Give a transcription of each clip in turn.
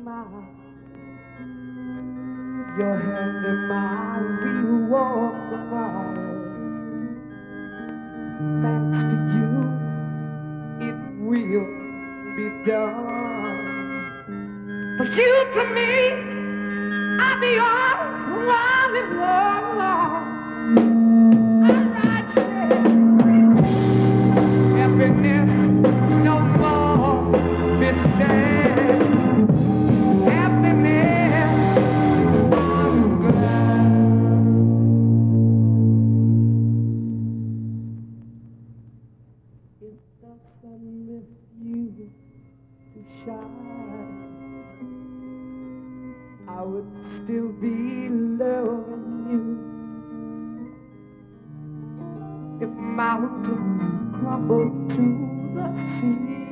smile. Your hand in mine, we walk the mile. Thanks to you, it will be done. For you to me, I'll be all around the world. still be loving you if mountains crumble to the sea.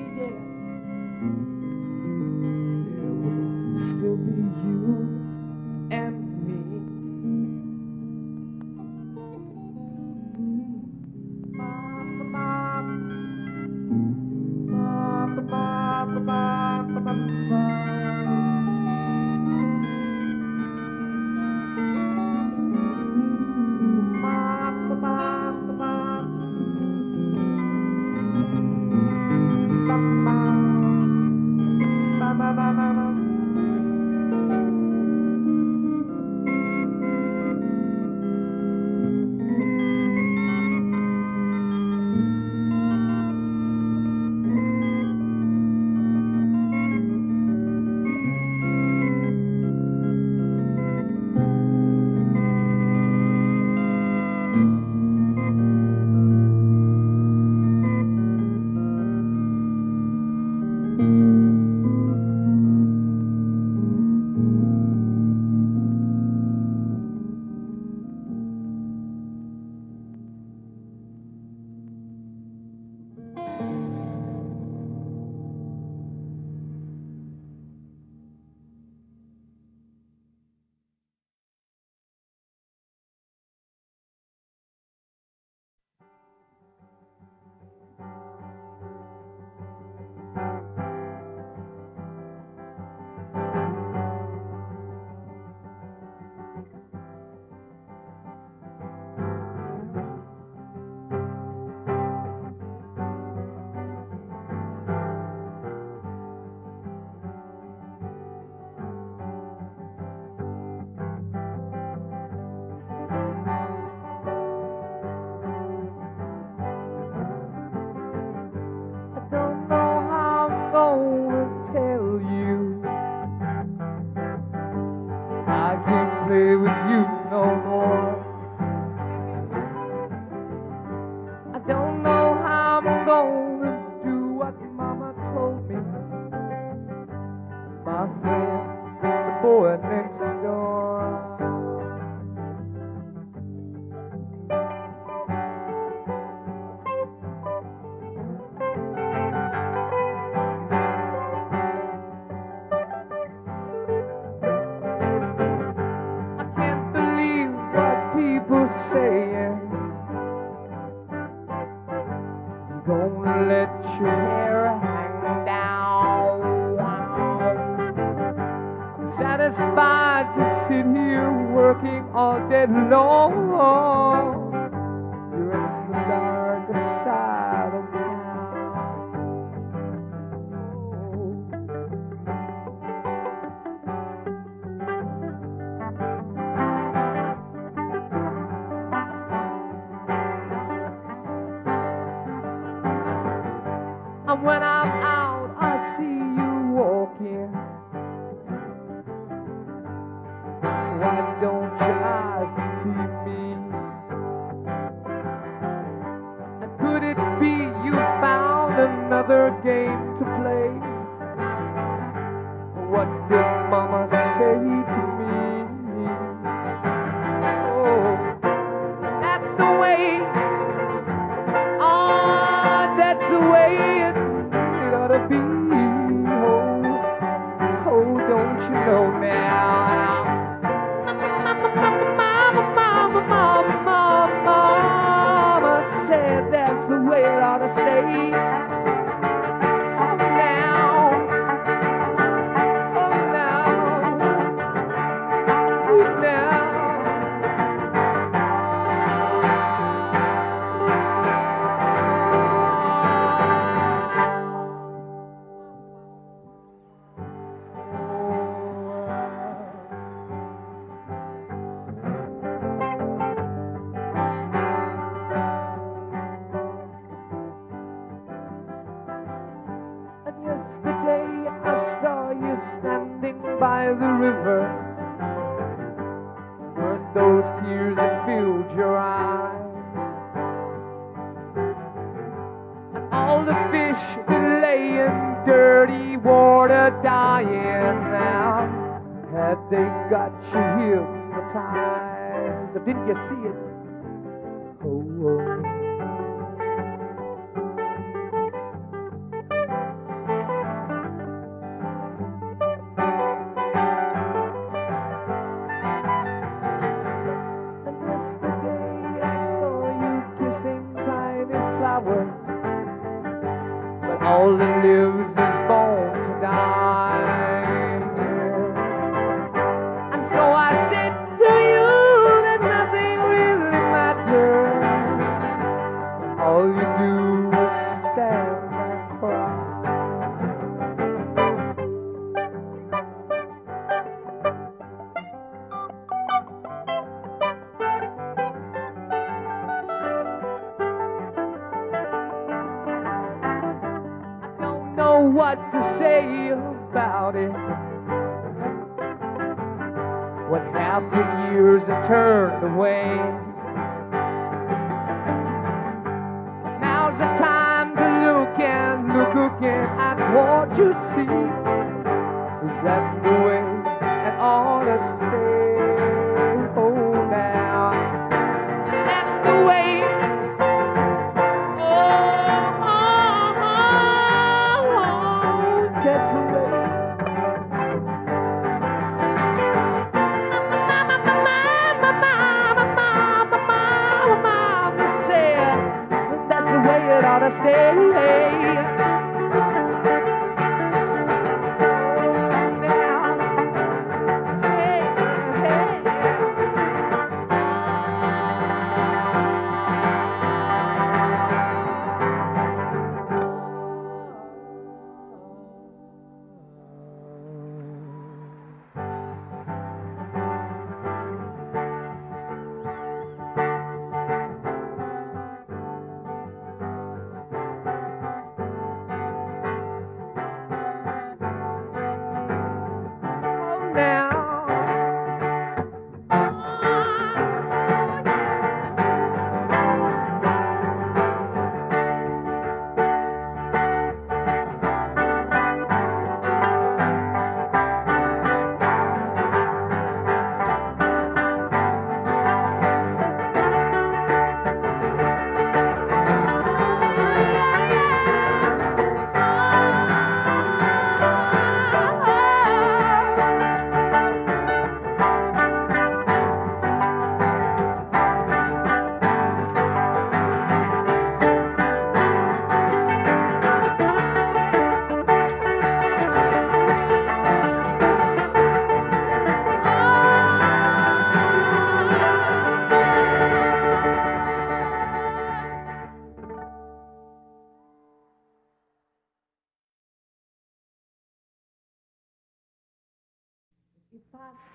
To stay.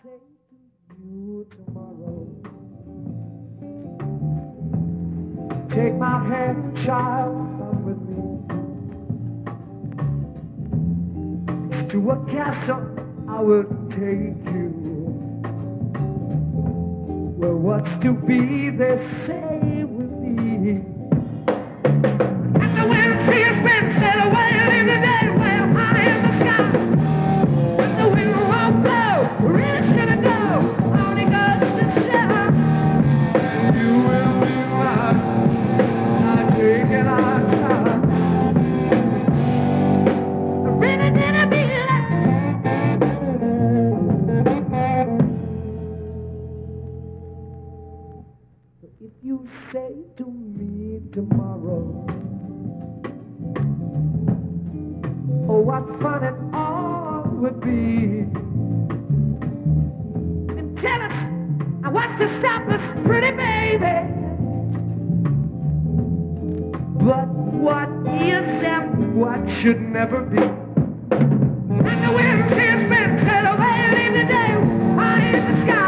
say to you tomorrow? Take my hand, child, come with me. To a castle I will take you. Well, what's to be, they say with me, And the wind has been set away. would be. And tell us, uh, what's to stop us, pretty baby. But what is and what should never be? And the wind tears been said, away, leave the day, high in the sky.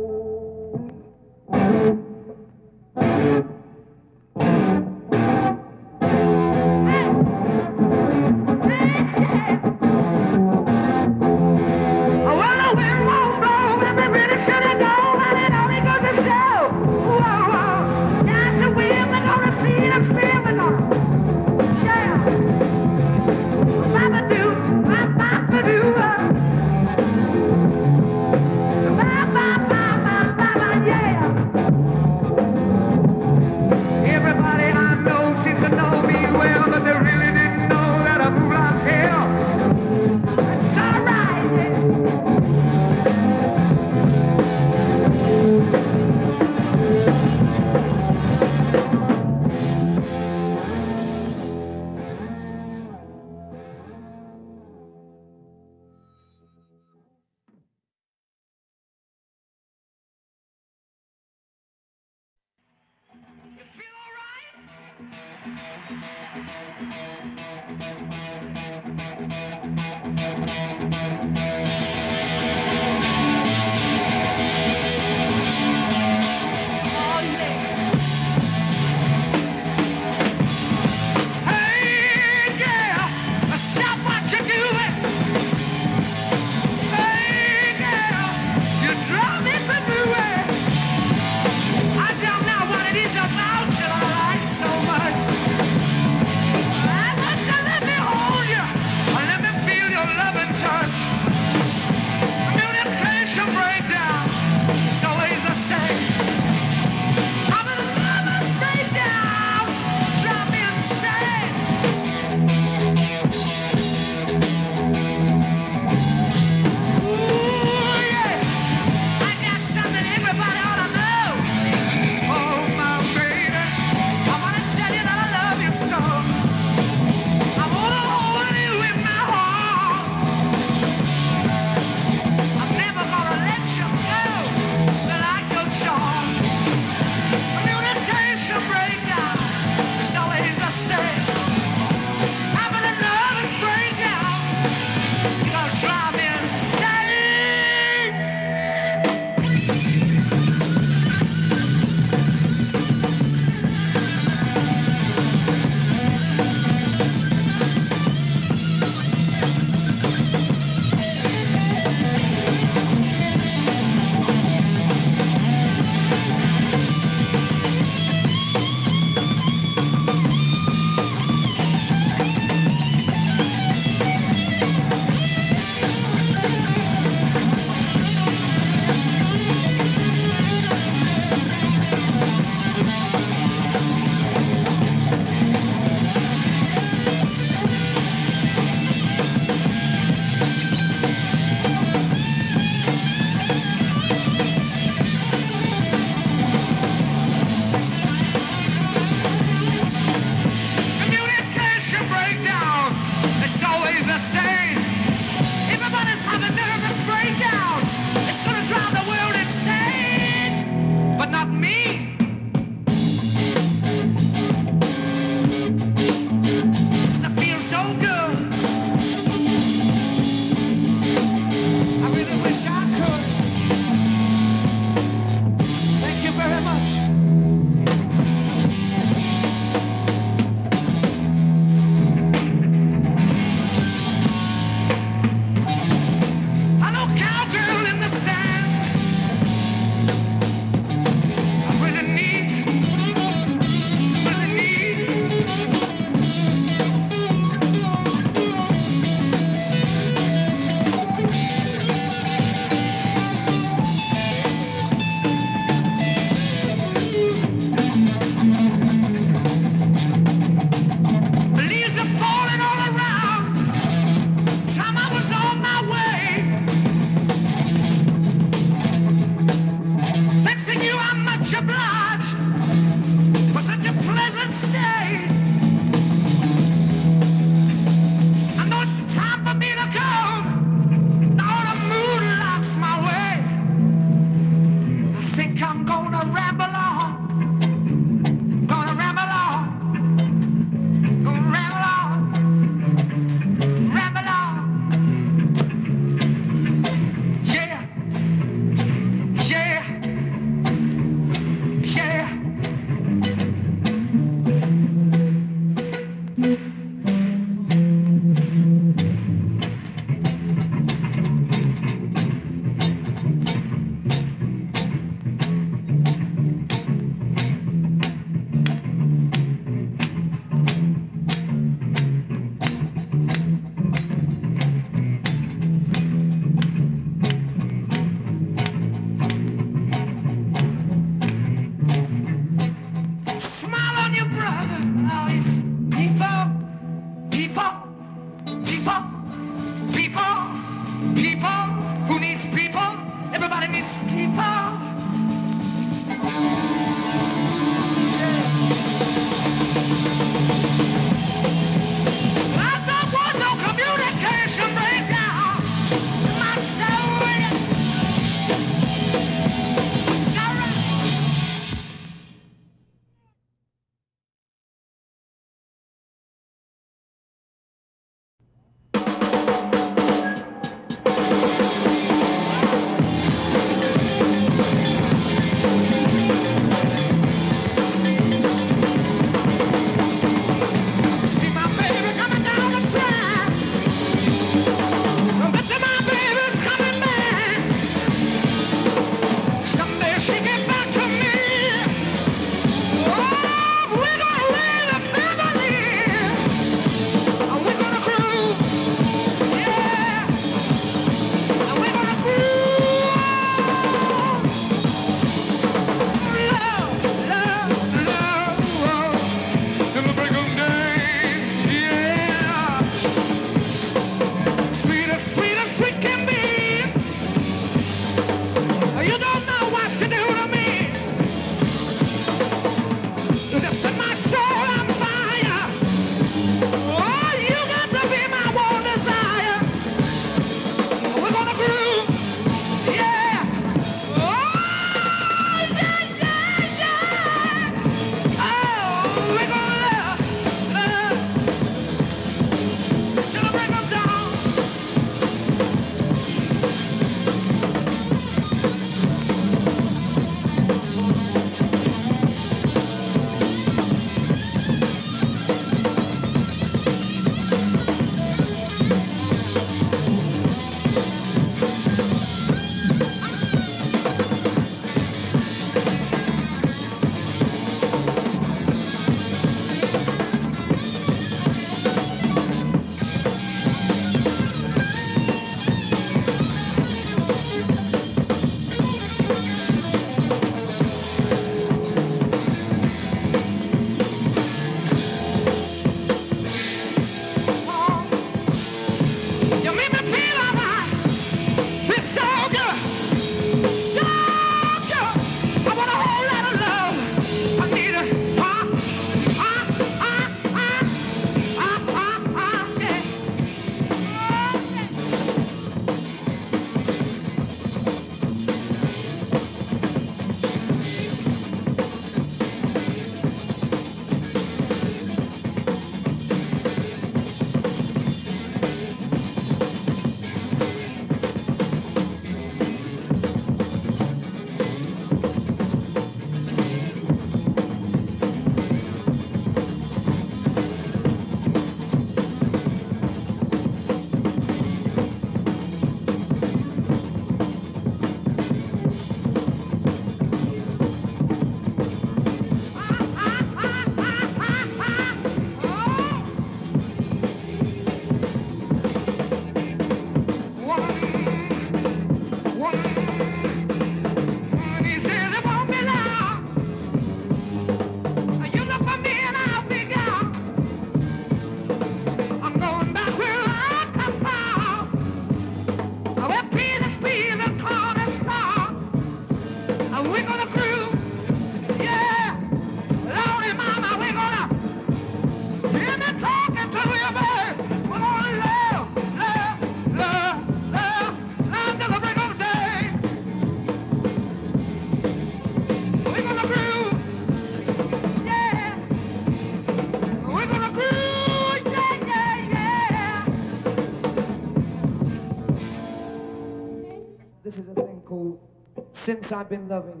I've been loving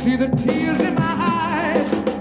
See the tears in my eyes.